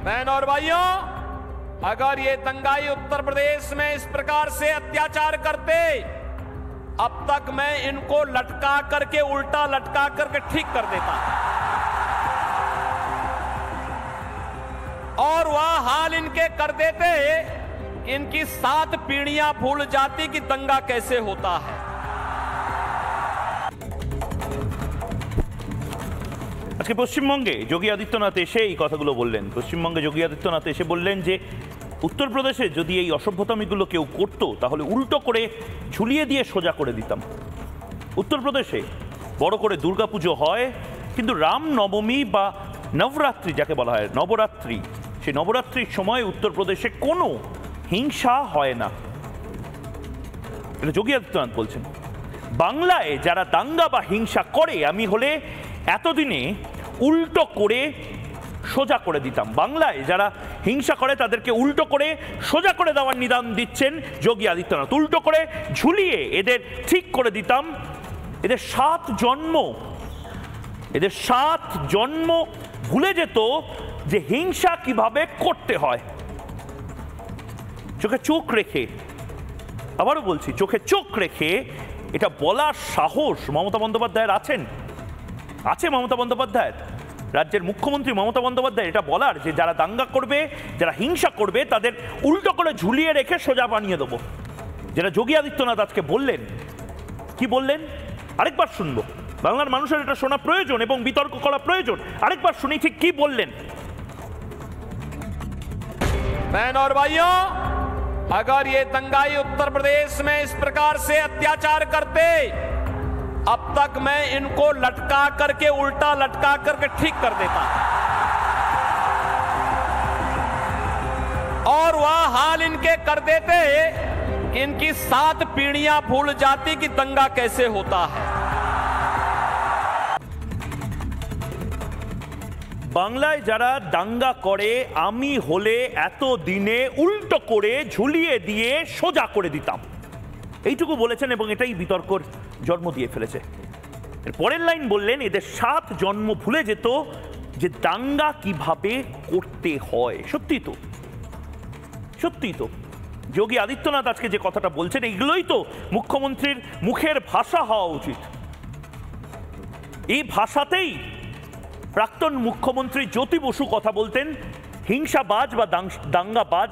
बहन और भाइयों, अगर ये दंगाई उत्तर प्रदेश में इस प्रकार से अत्याचार करते, अब तक मैं इनको लटका करके, उल्टा लटका करके ठीक कर देता। और वह हाल इनके कर देते, इनकी सात पीढ़ियाँ भूल जाती कि दंगा कैसे होता है। আজকে পশ্চিমবঙ্গে যোগী আদিত্যনাথ এসে এই কথাগুলো বললেন। পশ্চিমবঙ্গে যোগী আদিত্যনাথ এসে বললেন যে, উত্তরপ্রদেশে যদি এই অসভ্যতামিগুলো কেউ করতো, তাহলে উল্টো করে ঝুলিয়ে দিয়ে সোজা করে দিতাম। উত্তরপ্রদেশে বড় করে দুর্গাপুজো হয়, কিন্তু রাম নবমী বা নবরাত্রি যাকে বলা হয়, নবরাত্রি, সেই নবরাত্রির সময় উত্তরপ্রদেশে কোনো হিংসা হয় না। এটা যোগী আদিত্যনাথ বলছেন। বাংলায় যারা দাঙ্গা বা হিংসা করে, আমি হলে এতদিনে উল্টো করে সোজা করে দিতাম। বাংলায় যারা হিংসা করে, তাদেরকে উল্টো করে সোজা করে দেওয়ার নিদান দিচ্ছেন যোগী আদিত্যনাথ। উল্টো করে ঝুলিয়ে এদের ঠিক করে দিতাম। এদের সাত জন্ম, এদের সাত জন্ম ভুলে যেত যে হিংসা কীভাবে করতে হয়। চোখে চোখ রেখে, আবারও বলছি, চোখে চোখ রেখে এটা বলার সাহস মমতা বন্দ্যোপাধ্যায়ের আছেন। আছে মমতা বন্দ্যোপাধ্যায়ের রাজ্যের মুখ্যমন্ত্রী মমতা বন্দ্যোপাধ্যায় এটা বলার যে যারা দাঙ্গা করবে যারা হিংসা করবে তাদের উল্টো করে ঝুলিয়ে রেখে সোজা বানিয়ে দেবো যেটা যোগী আদিত্যনাথ আজকে বললেন কি বললেন আরেকবার শুনবো বাংলার মানুষের এটা শোনা প্রয়োজন এবং বিতর্ক করা প্রয়োজন আরেকবার শুনি ঠিক কি বললেন बहन और भाइयों अगर ये दंगाई उत्तर प्रदेश में इस प्रकार से अत्याचार करते अब तक मैं इनको लटका करके उल्टा लटका करके ठीक कर देता और वह हाल इनके कर देते इनकी सात पीढ़ियां भूल जाती कि दंगा कैसे होता है বাংলায় যারা দাঙ্গা করে আমি হলে এত দিনে উল্টো করে ঝুলিয়ে দিয়ে সোজা করে দিতাম এইটুকু বলেছেন এবং এটাই বিতর্কর জন্ম দিয়ে ফেলেছে। এর পরের লাইন বললেন, এদের সাত জন্ম ভুলে যেত যে দাঙ্গা কীভাবে করতে হয়। সত্যি তো। সত্যি তো। যোগী আদিত্যনাথ আজকে যে কথাটা বলছেন, এগুলোই তো মুখ্যমন্ত্রীর মুখের ভাষা হওয়া উচিত। এই ভাষাতেই প্রাক্তন মুখ্যমন্ত্রী জ্যোতি বসু কথা বলতেন, হিংসাবাজ বা দাঙ্গাবাজ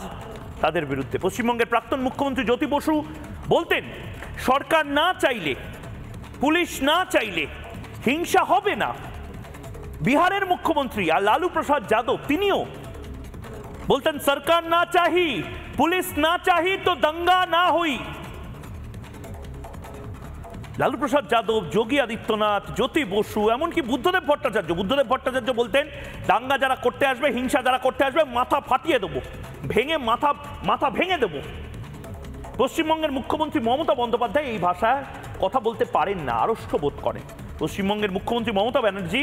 তাদের বিরুদ্ধে। পশ্চিমবঙ্গের প্রাক্তন মুখ্যমন্ত্রী জ্যোতি বসু বলতেন, সরকার না চাইলে পুলিশ না চাইলে হিংসা হবে না। বিহারের মুখ্যমন্ত্রী আর লালু প্রসাদ যাদব, তিনিও বলতেন, সরকার না চাহি, পুলিশ না চাহি তো দাঙ্গা না হই। লালু প্রসাদ যাদব, যোগী আদিত্যনাথ, জ্যোতি বসু, এমনকি বুদ্ধদেব ভট্টাচার্য বুদ্ধদেব ভট্টাচার্য বলতেন, দাঙ্গা যারা করতে আসবে, হিংসা যারা করতে আসবে, মাথা ফাটিয়ে দেবো, ভেঙে মাথা মাথা ভেঙে দেবো। পশ্চিমবঙ্গের মুখ্যমন্ত্রী মমতা বন্দ্যোপাধ্যায় এই ভাষায় কথা বলতে পারেন না, আড়ষ্ট বোধ করেন। পশ্চিমবঙ্গের মুখ্যমন্ত্রী মমতা ব্যানার্জি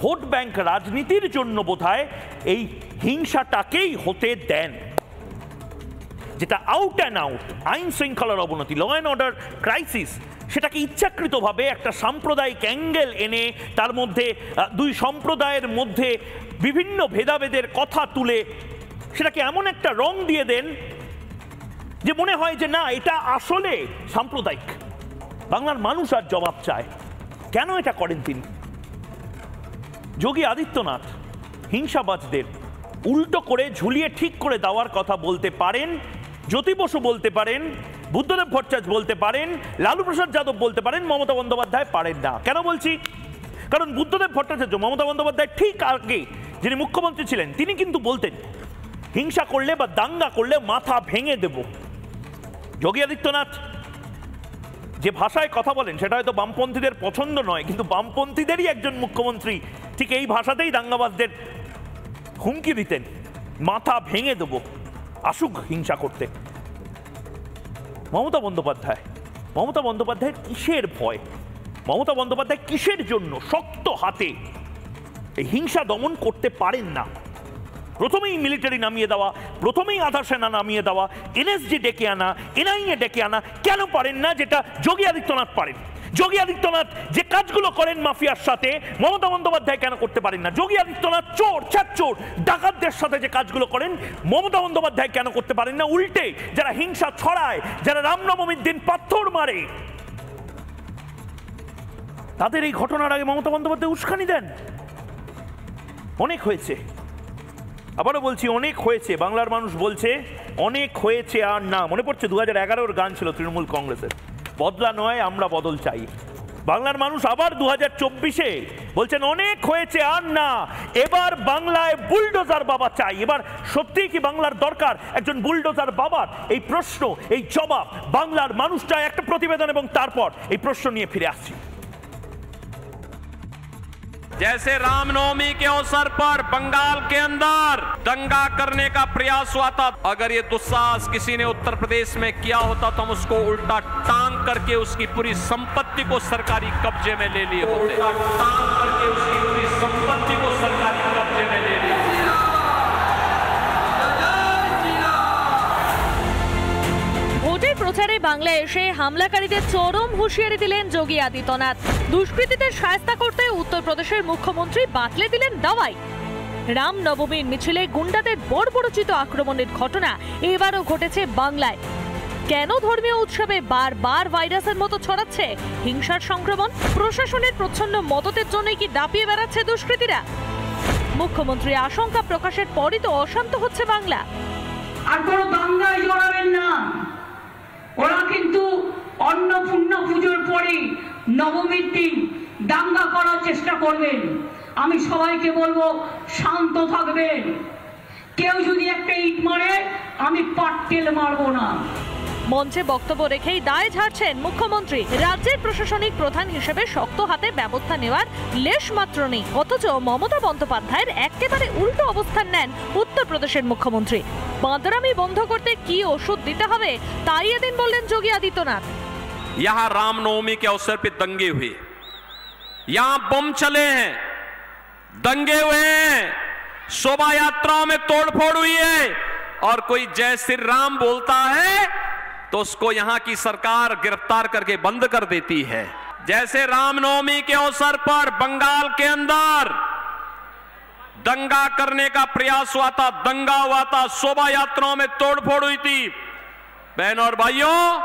ভোট ব্যাংক রাজনীতির জন্য বোধহয় এই হিংসাটাকেই হতে দেন। যেটা আউট অ্যান্ড আউট আইন শৃঙ্খলার অবনতি ল অ্যান্ড অর্ডার ক্রাইসিস সেটাকে ইচ্ছাকৃতভাবে একটা সাম্প্রদায়িক অ্যাঙ্গেল এনে তার মধ্যে দুই সম্প্রদায়ের মধ্যে বিভিন্ন ভেদাভেদের কথা তুলে সেটাকে এমন একটা রং দিয়ে দেন যে মনে হয় যে না, এটা আসলে সাম্প্রদায়িক। বাংলার মানুষ আর জবাব চায়। কেন এটা করেন তিনি? যোগী আদিত্যনাথ হিংসাবাজদের উল্টো করে ঝুলিয়ে ঠিক করে দেওয়ার কথা বলতে পারেন, জ্যোতি বসু বলতে পারেন, বুদ্ধদেব ভট্টাচার্য বলতে পারেন, লালু প্রসাদ যাদব বলতে পারেন, মমতা বন্দ্যোপাধ্যায় পারেন না। কেন বলছি? কারণ বুদ্ধদেব ভট্টাচার্য, মমতা বন্দ্যোপাধ্যায় ঠিক আগে যিনি মুখ্যমন্ত্রী ছিলেন, তিনি কিন্তু বলতেন, হিংসা করলে বা দাঙ্গা করলে মাথা ভেঙে দেব। যোগী আদিত্যনাথ যে ভাষায় কথা বলেন, সেটা হয়তো বামপন্থীদের পছন্দ নয়, কিন্তু বামপন্থীদেরই একজন মুখ্যমন্ত্রী ঠিক এই ভাষাতেই দাঙ্গাবাজদের হুমকি দিতেন, মাথা ভেঙে দেব, আসুক হিংসা করতে। মমতা বন্দ্যোপাধ্যায়, মমতা বন্দ্যোপাধ্যায়ের কিসের ভয়? মমতা বন্দ্যোপাধ্যায় কিসের জন্য শক্ত হাতে এই হিংসা দমন করতে পারেন না? প্রথমেই মিলিটারি নামিয়ে দেওয়া, প্রথমেই আধার সেনা নামিয়ে দেওয়া এনএসজি ডেকে আনা এনআইএ ডেকে আনা, কেন পারেন না যেটা যোগী আদিত্যনাথ পারেন? যোগী আদিত্যনাথ যে কাজগুলো করেন মাফিয়ার সাথে, মমতা বন্দ্যোপাধ্যায় কেন করতে পারেন না? যোগী আদিত্যনাথ চোর চোর, ডাকাতদের সাথে যে কাজগুলো করেন, মমতা বন্দ্যোপাধ্যায় কেন করতে পারেন না? উল্টে যারা হিংসা ছড়ায়, যারা রামনবমীর দিন পাথর মারে, তাদের এই ঘটনার আগে মমতা বন্দ্যোপাধ্যায় উস্কানি দেন। অনেক হয়েছে। আবারও বলছি, অনেক হয়েছে। বাংলার মানুষ বলছে, অনেক হয়েছে আর না। মনে পড়ছে দু হাজার এগারোর গান ছিল তৃণমূল কংগ্রেসের। বদলা নয়, আমরা বদল চাই। বাংলার মানুষ আবার দু হাজার চব্বিশে বলছেন, অনেক হয়েছে আর না। এবার বাংলায় বুলডোজার বাবা চাই। এবার সত্যিই কি বাংলার দরকার একজন বুলডোজার বাবার? এই প্রশ্ন, এই জবাব বাংলার মানুষ চায় একটা প্রতিবেদন এবং তারপর এই প্রশ্ন নিয়ে ফিরে আসছি। जैसे रामनवमी के अवसर पर बंगाल के अंदर दंगा करने का प्रयास हुआ था। अगर ये दुस्साहस किसी ने उत्तर प्रदेश में किया होता तो हम उसको उल्टा टांग करके उसकी पूरी संपत्ति को सरकारी कब्जे में ले लिए होते। टांग करके उसकी প্রচারে বাংলায় এসে হামলাকারীদের চরম হুঁশিয়ারি দিলেন যোগী আদিত্যনাথ। দুষ্কৃতীদের সায়স্তা করতে উত্তরপ্রদেশের মুখ্যমন্ত্রী বাতলে দিলেন দাওয়াই। রাম নবমীর মিছিলে গুন্ডাদের বর্বরচিত আক্রমণের ঘটনা এবারও ঘটেছে বাংলায়। কেন ধর্মীয় উৎসবে বারবার ভাইরাসের মতো ছড়াচ্ছে? হিংসার সংক্রমণ? প্রশাসনের প্রচ্ছন্ন মদতের জন্যই কি দাপিয়ে বেড়াচ্ছে দুষ্কৃতীরা? মুখ্যমন্ত্রী আশঙ্কা প্রকাশের পরই তো অশান্ত হচ্ছে বাংলা। আর কোনো দাঙ্গায় জড়াবেন না। ওরা কিন্তু অন্নপূর্ণ পুজোর পরে নবমীর দিন দাঙ্গা করার চেষ্টা করবেন। আমি সবাইকে বলব, শান্ত থাকবেন। কেউ যদি একটা ইট মারে, আমি পাটকেল মারবো না। মঞ্চে বক্তব্য রেখেই দায় ঝাড়ছেন মুখ্যমন্ত্রী রাজ্যের প্রশাসনিক প্রধান হিসেবে শক্ত হাতে ব্যবস্থা নেওয়ার লেশ মাত্র নেই অথচ মমতা বন্দ্যোপাধ্যায়ের একেবারে উল্টো অবস্থান নেন উত্তরপ্রদেশের মুখ্যমন্ত্রী বাঁদরামি বন্ধ করতে কি ওষুধ দিতে হবে তাই এদিন বললেন যোগী আদিত্যনাথ यहां रामनवमी के अवसर पे दंगे हुए यहां बम चले हैं दंगे हुए हैं शोभा यात्राओं में तोड़फोड़ हुई है और कोई जय श्री राम बोलता है तो उसको यहाँ की सरकार गिरफ़्तार करके बंद कर देती है। जैसे रामनवमी के अवसर पर बंगाल के अंदर दंगा करने का प्रयास हुआ था, दंगा हुआ था, शोभा यात्राओं में तोड़फोड़ हुई थी। बहनों और भाइयों,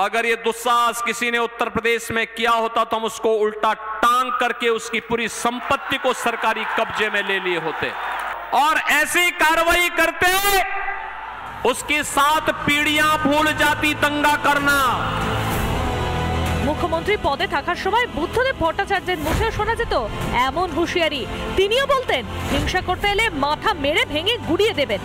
अगर ये दुस्साहस किसी ने उत्तर प्रदेश में किया होता तो हम उसको उल्टा टांग करके उसकी पूरी संपत्ति को सरकारी कब्जे में ले लिए होते। और ऐसी कार्रवाई करते उसकी सात पीढ़ियाँ भूल जाती दंगा करना। মুখ্যমন্ত্রী পদে থাকার সময় বুদ্ধদেব ভট্টাচার্যের মুখেও শোনা যেত এমন হুঁশিয়ারি। তিনিও বলতেন, হিংসা করতে এলে মাথা মেরে ভেঙে গুড়িয়ে দেবেন।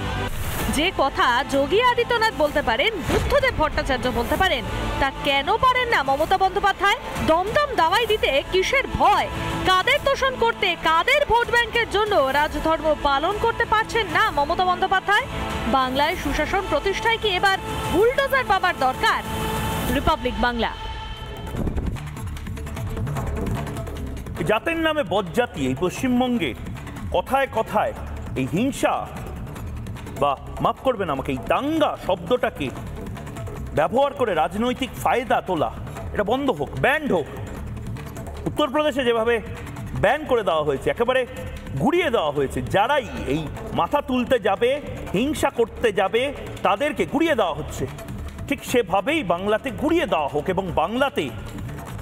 যে কথা যোগী আদিত্যনাথ বলতে পারেন, বুদ্ধদেব ভট্টাচার্য বলতে পারেন, তা কেন পারেন না মমতা বন্দ্যোপাধ্যায়? দমদম দাওয়াই দিতে কিসের ভয়? কাদের তোষণ করতে, কাদের ভোট ব্যাংকের জন্য রাজধর্ম পালন করতে পারছেন না মমতা বন্দ্যোপাধ্যায়? বাংলায় সুশাসন প্রতিষ্ঠায় কি এবার বুলডোজার পাবার দরকার? রিপাবলিক বাংলা। জাতের নামে বজ্জাতি এই পশ্চিমবঙ্গে। কথায় কথায় এই হিংসা, বা মাফ করবেন আমাকে, এই দাঙ্গা শব্দটাকে ব্যবহার করে রাজনৈতিক ফায়দা তোলা, এটা বন্ধ হোক ব্যান্ড হোক। উত্তরপ্রদেশে যেভাবে ব্যান করে দেওয়া হয়েছে, একেবারে ঘুরিয়ে দেওয়া হয়েছে, যারাই এই মাথা তুলতে যাবে, হিংসা করতে যাবে, তাদেরকে ঘুরিয়ে দেওয়া হচ্ছে। ঠিক সেভাবেই বাংলাতে ঘুরিয়ে দেওয়া হোক, এবং বাংলাতে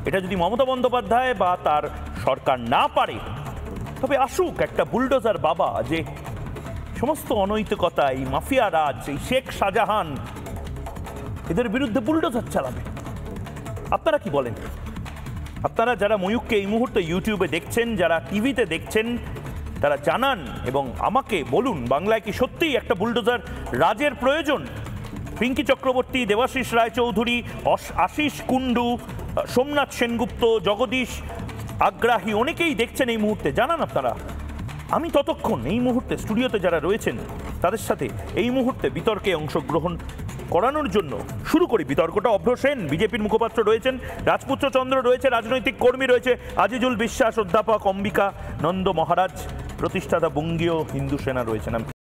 এটা যদি মমতা বন্দ্যোপাধ্যায় বা তার সরকার না পারে। তবে আসুক একটা বুলডোজার বাবা যে সমস্ত অনৈতিকতা এই মাফিয়া রাজ, এই শেখ শাহজাহান, এদের বিরুদ্ধে বুলডোজার চালাবে। আপনারা কি বলেন? আপনারা যারা ময়ূককে এই মুহূর্তে ইউটিউবে দেখছেন, যারা টিভিতে দেখছেন, তারা জানান এবং আমাকে বলুন, বাংলায় কি সত্যিই একটা বুলডোজার রাজের প্রয়োজন? পিঙ্কি চক্রবর্তী, দেবাশিস রায়চৌধুরী আশিস কুণ্ডু, সোমনাথ সেনগুপ্ত, জগদীশ আগ্রাহী অনেকেই দেখছেন এই মুহূর্তে। জানান আপনারা, আমি ততক্ষণ এই মুহূর্তে স্টুডিওতে যারা রয়েছেন, তাদের সাথে এই মুহূর্তে বিতর্কে অংশগ্রহণ করানোর জন্য শুরু করি। বিতর্কটা অভ্র সেন, বিজেপির মুখপাত্র রয়েছেন, রাজপুত্র চন্দ্র রয়েছে, রাজনৈতিক কর্মী রয়েছে, আজিজুল বিশ্বাস, অধ্যাপক অম্বিকা নন্দ মহারাজ, প্রতিষ্ঠাতা বঙ্গীয় হিন্দু সেনা রয়েছেন।